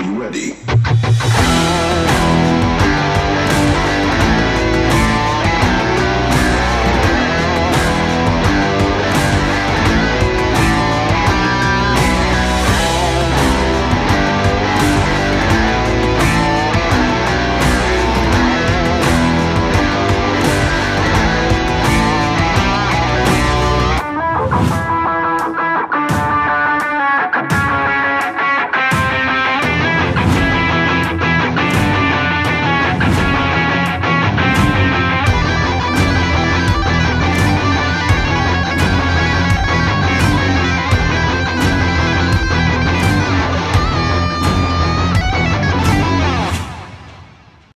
Are you ready?